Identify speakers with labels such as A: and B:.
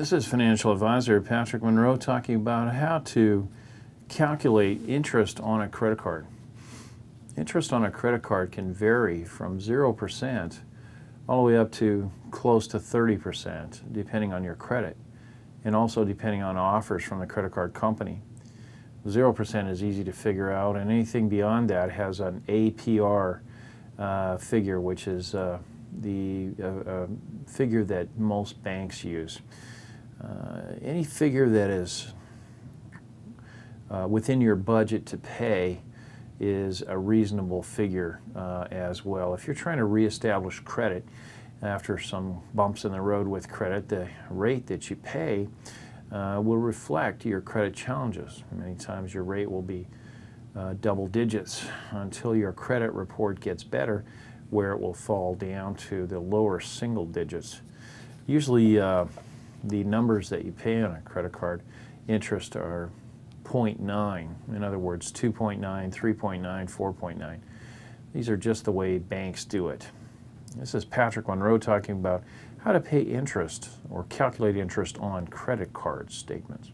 A: This is financial advisor Patrick Munro talking about how to calculate interest on a credit card. Interest on a credit card can vary from 0% all the way up to close to 30% depending on your credit and also depending on offers from the credit card company. 0% is easy to figure out and anything beyond that has an APR uh, figure which is uh, the uh, uh, figure that most banks use. Uh, any figure that is uh, within your budget to pay is a reasonable figure uh, as well. If you're trying to reestablish credit after some bumps in the road with credit, the rate that you pay uh, will reflect your credit challenges. Many times your rate will be uh, double digits until your credit report gets better where it will fall down to the lower single digits. Usually uh, the numbers that you pay on a credit card interest are 0.9, in other words 2.9, 3.9, 4.9. These are just the way banks do it. This is Patrick Munro talking about how to pay interest or calculate interest on credit card statements.